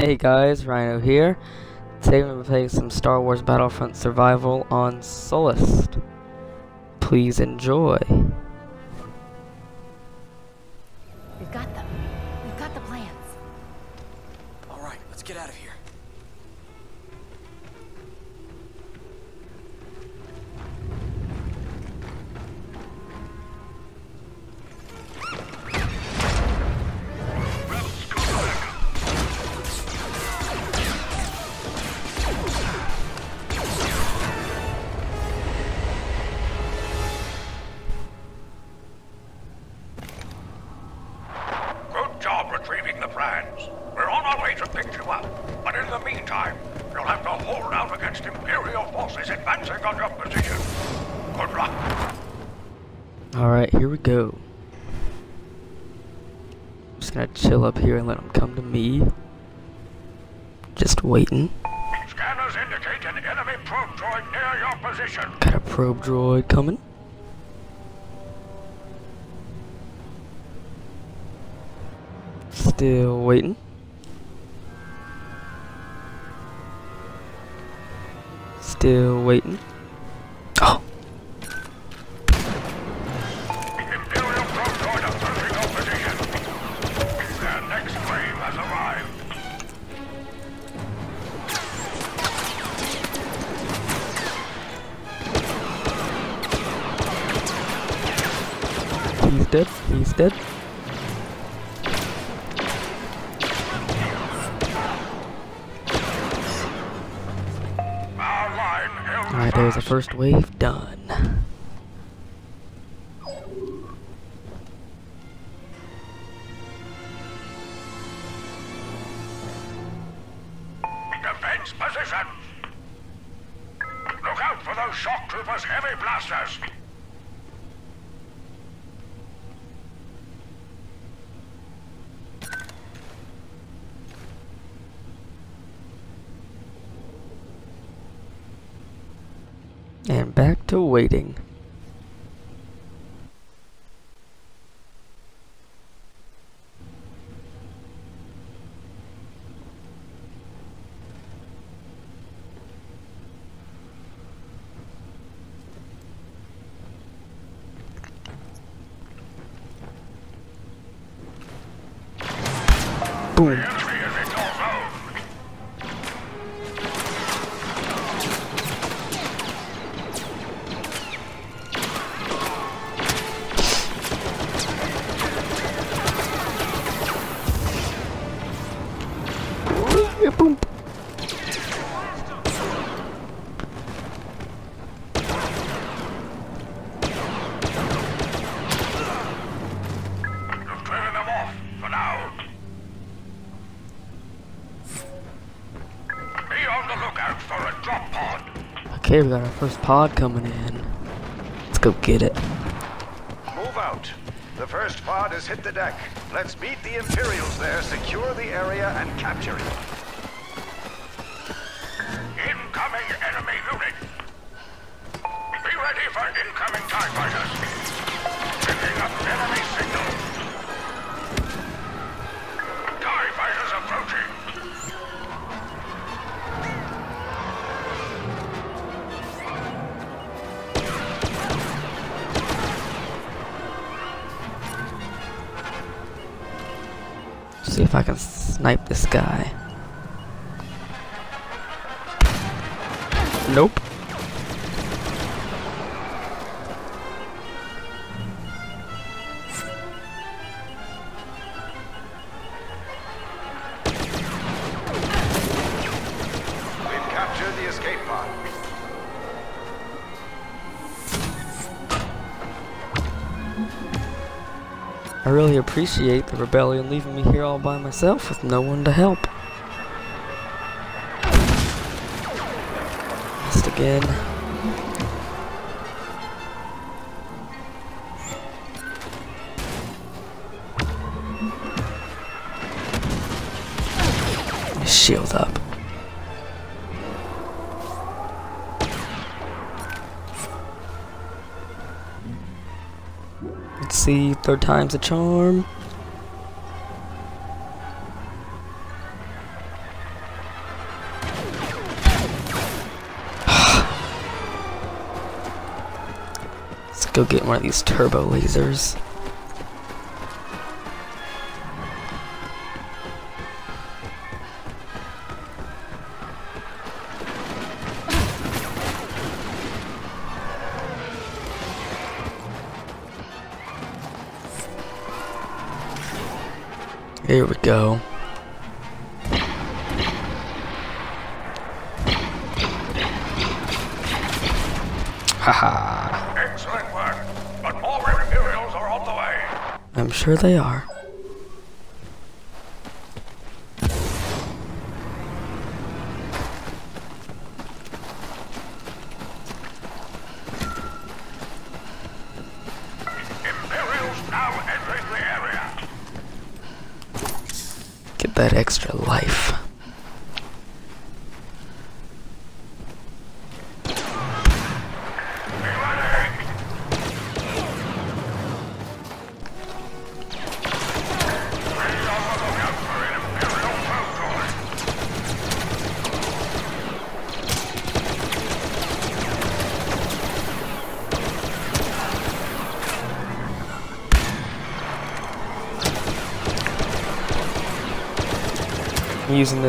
Hey guys, Ryno here. Today we're going to play some Star Wars Battlefront Survival on Sullust. Please enjoy. Against Imperial forces advancing on your position. Good luck. Alright, here we go. Just gonna chill up here and let them come to me. Just waiting. Scanners indicate an enemy probe droid near your position. Got a probe droid coming. Still waiting. Still waiting. Oh, he's dead. He's dead. There's the fast. first wave done. Boom. Drop pod. Okay, we got our first pod coming in. Let's go get it. Move out. The first pod has hit the deck. Let's meet the Imperials there, secure the area, and capture it. Incoming enemy unit. Be ready for incoming TIE fighters. Picking up enemy signal. If I can snipe this guy. Nope. Appreciate the rebellion leaving me here all by myself with no one to help. Missed again. Shield up. Let's see, third time's a charm. Let's go get one of these turbo lasers. Go. Haha. Excellent work. But more Imperials are on the way. I'm sure they are. That extra life.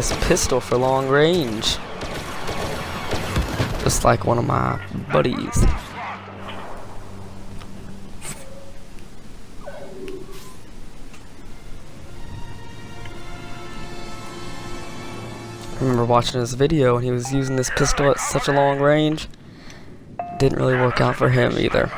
This pistol for long range. Just like one of my buddies. I remember watching his video and he was using this pistol at such a long range. Didn't really work out for him either.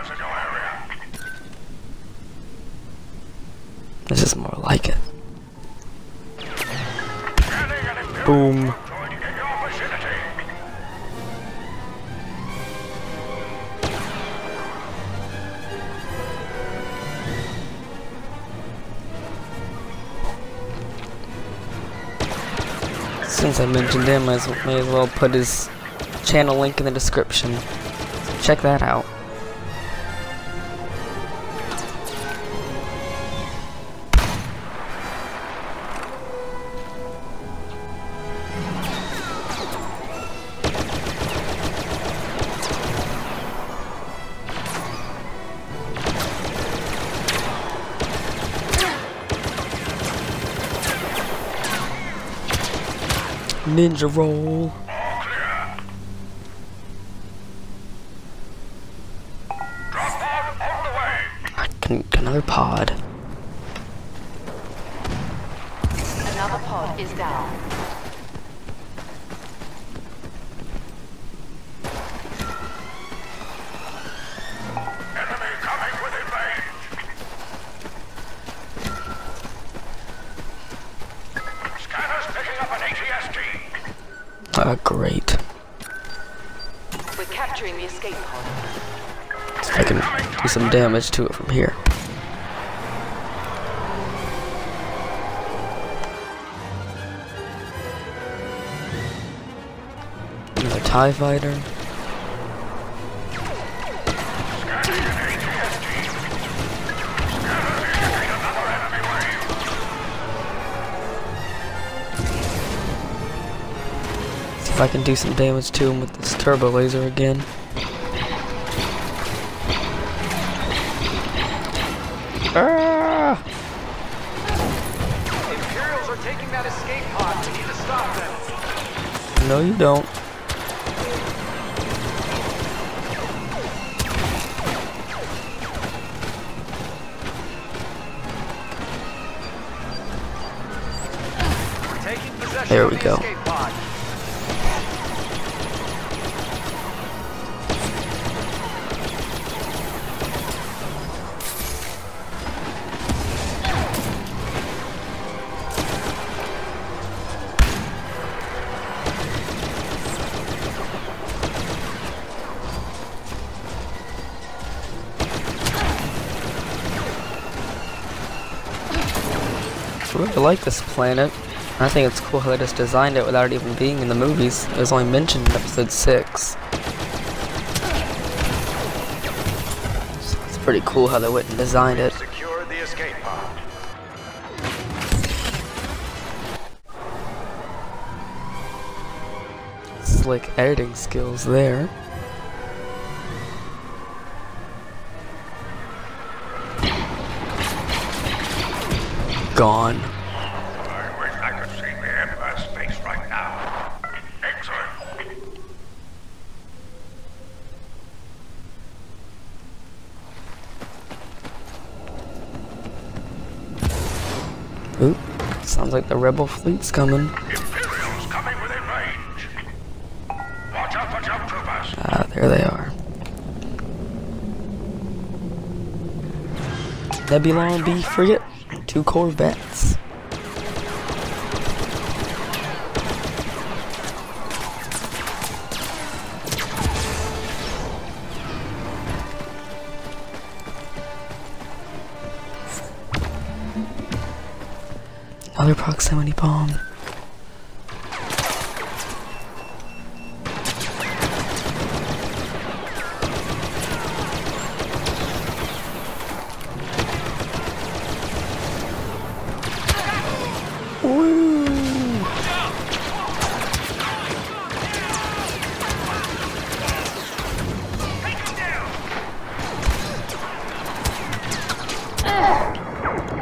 May as well put his channel link in the description. Check that out. Ninja roll. Great. We're capturing the escape pod. I can do some damage to it from here. Another TIE fighter. If I can do some damage to him with this turbo laser again. Ah! Imperials are taking that escape pod. We need to stop them. No, you don't. We're taking possession There we go. Like this planet. I think it's cool how they just designed it without it even being in the movies. It was only mentioned in episode 6. So it's pretty cool how they went and designed it. Secure the escape pod. Slick editing skills there. Rebel fleet's coming. Imperials coming within range. Watch out for jump troopers. Ah, there they are. Nebulon B frigate, two corvettes. Another proximity bomb.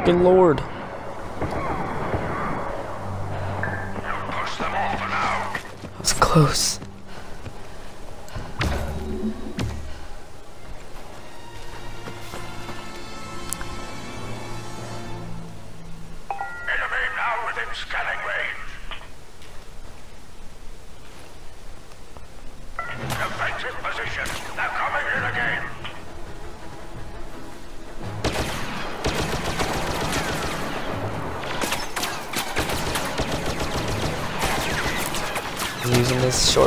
Good lord. Close.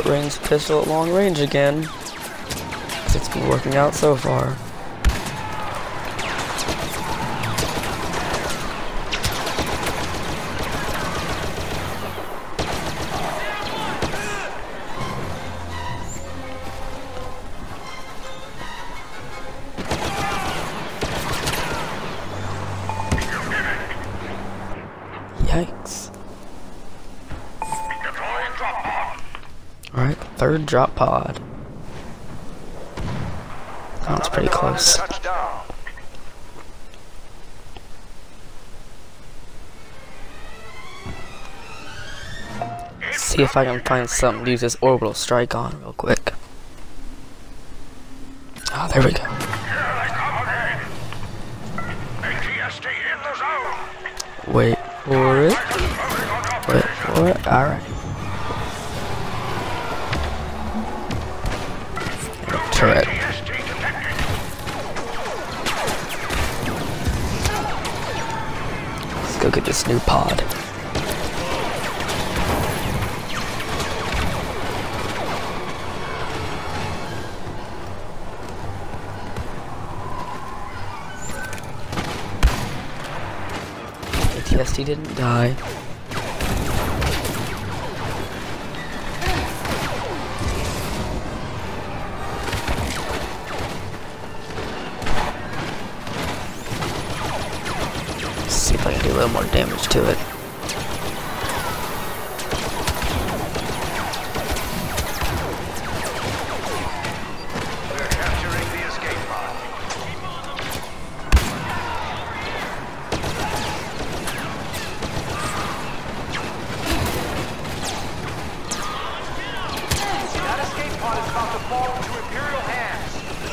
Short range pistol at long range again. It's been working out so far. Third drop pod. That's pretty close. See if I can find something to use this orbital strike on real quick. Ah, there we go. Go get this new pod. ATST didn't die.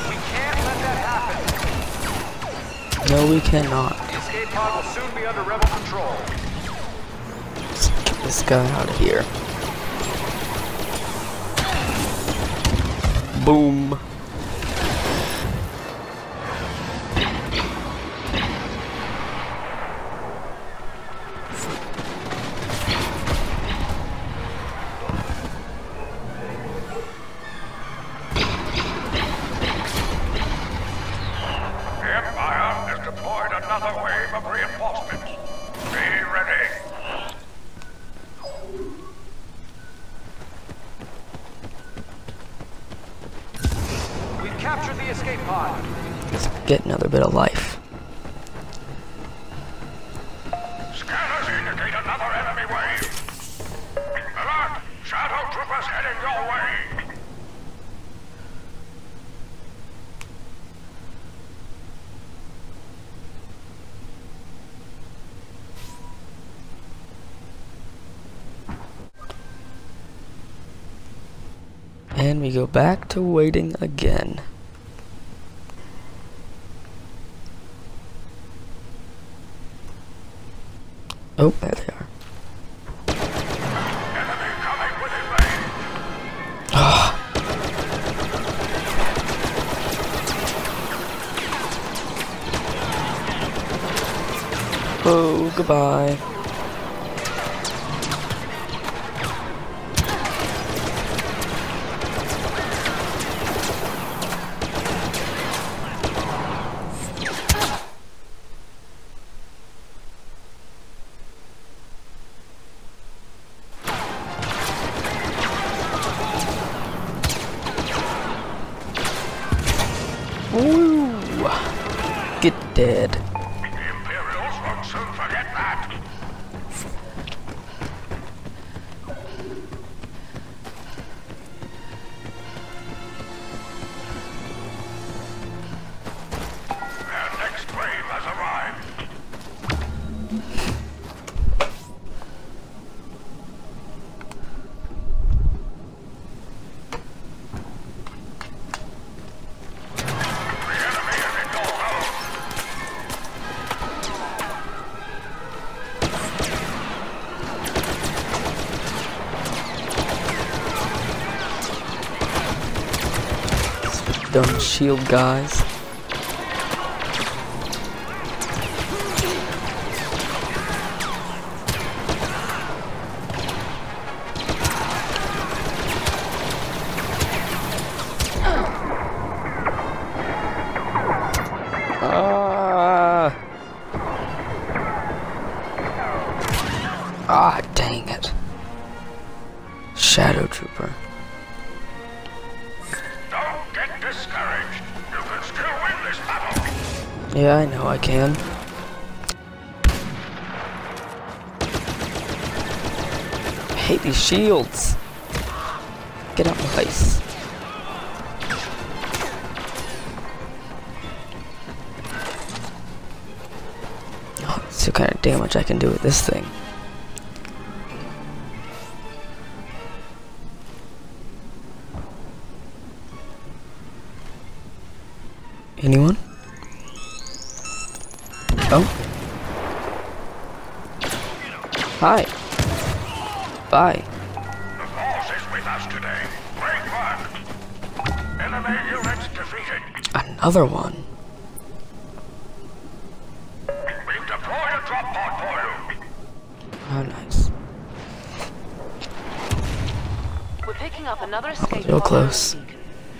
We can't let that happen. No, we cannot. Pod will soon be under rebel control. Let's get this guy out of here. Boom. captured the escape pod. Let's get another bit of life. Scanners indicate another enemy wave. Alert! Shadow troopers heading your way. And we go back to waiting again. Oh, there they are. Range. Oh, goodbye. Shield guys. Discouraged. You can still win this battle. Yeah, I know I can. I hate these shields. Get out my face. Oh, see what kind of damage I can do with this thing. Anyone? Oh. Hi. Bye. The force is with us today. Great work. Enemy units defeated. Another one. We've deployed a drop pod for you. Oh, nice. We're picking up another escape Real pod close.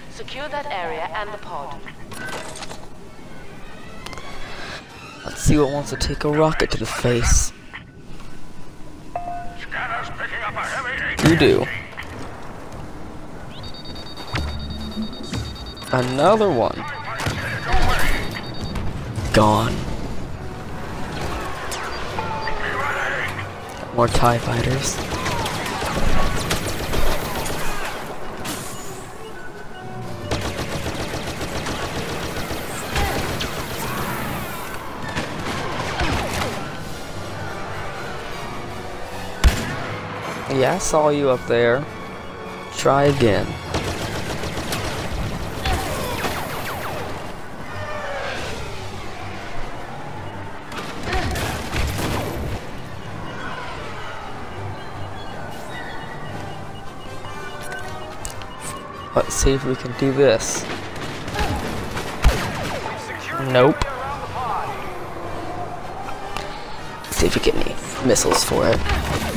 Secure that area and the pod. See what wants to take a rocket to the face. You do. Another one. Gone. More TIE fighters. Yeah, I saw you up there. Try again. Let's see if we can do this. Nope. See if you get any missiles for it.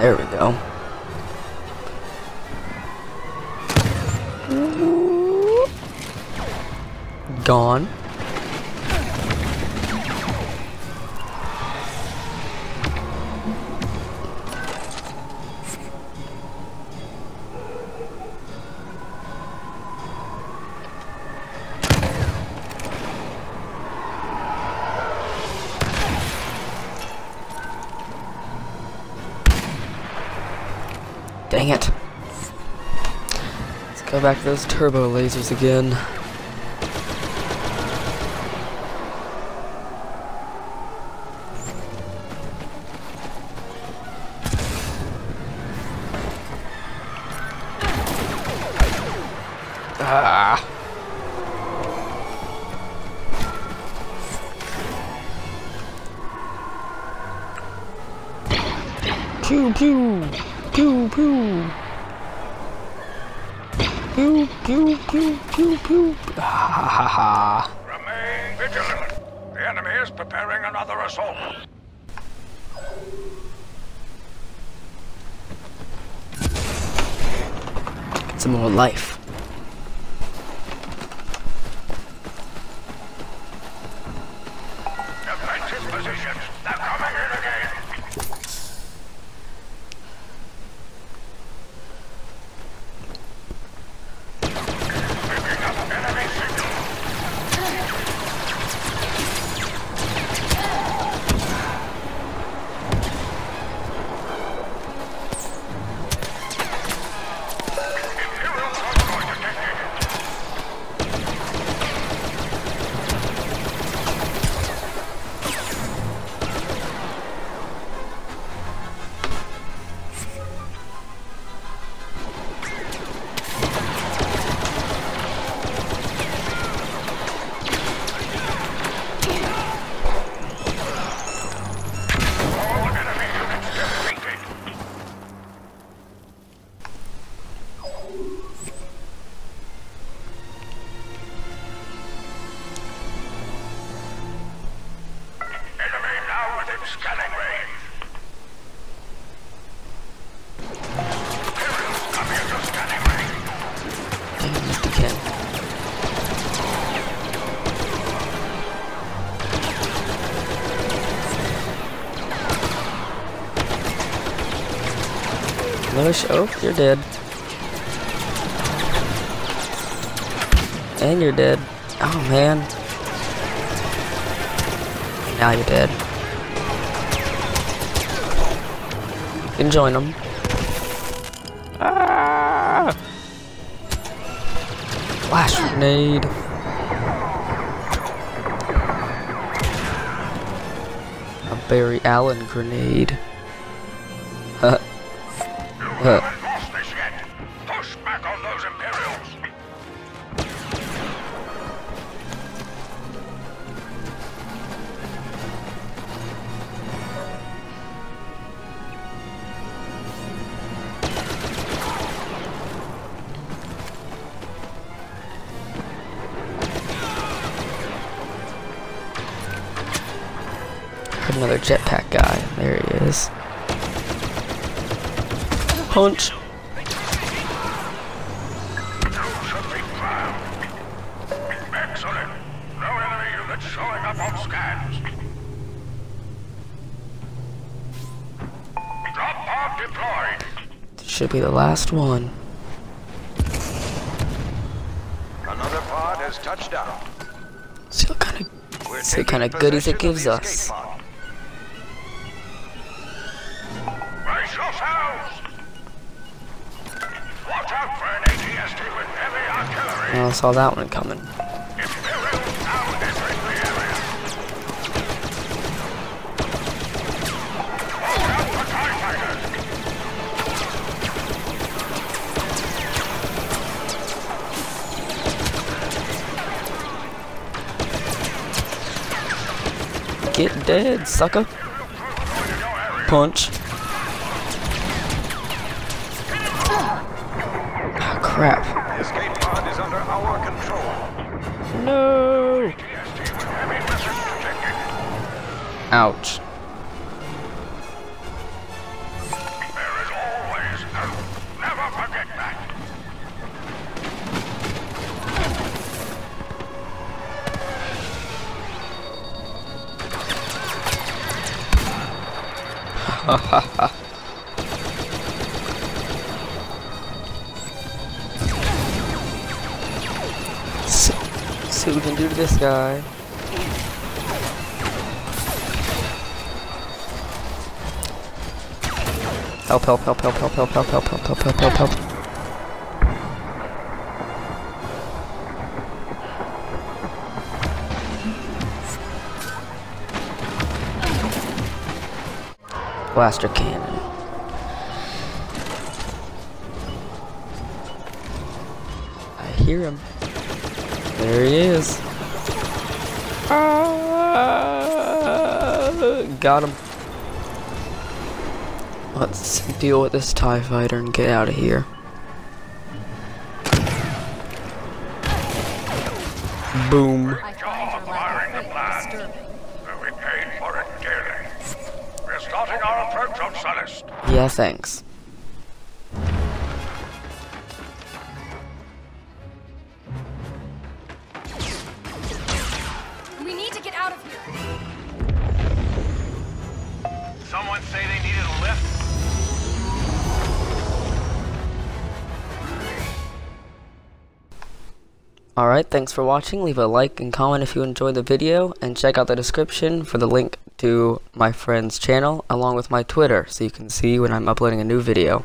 There we go. Gone. Dang it. Let's go back to those turbo lasers again. Remain vigilant. The enemy is preparing another assault. Some more life. Defensive positions. Another sh- oh, you're dead. And you're dead. Oh man. Now you're dead. You can join them. Ah! Flash grenade. A Barry Allen grenade. another jetpack guy. There he is. Punch! Should be the last one. Another pod has touched down. See what kind of, see what kind of goodies it gives us. Pod. I saw that one coming. Get dead, sucker. Punch. Ah, crap. What we can do to this guy. Help, help, help, help, help, help, help, help, help, help, help, help, help. Blaster cannon. I hear him. There he is. Ah, got him. Let's deal with this TIE fighter and get out of here. Boom. Yeah, Job Alright, thanks for watching. Leave a like and comment if you enjoyed the video, and check out the description for the link to my friend's channel along with my Twitter so you can see when I'm uploading a new video.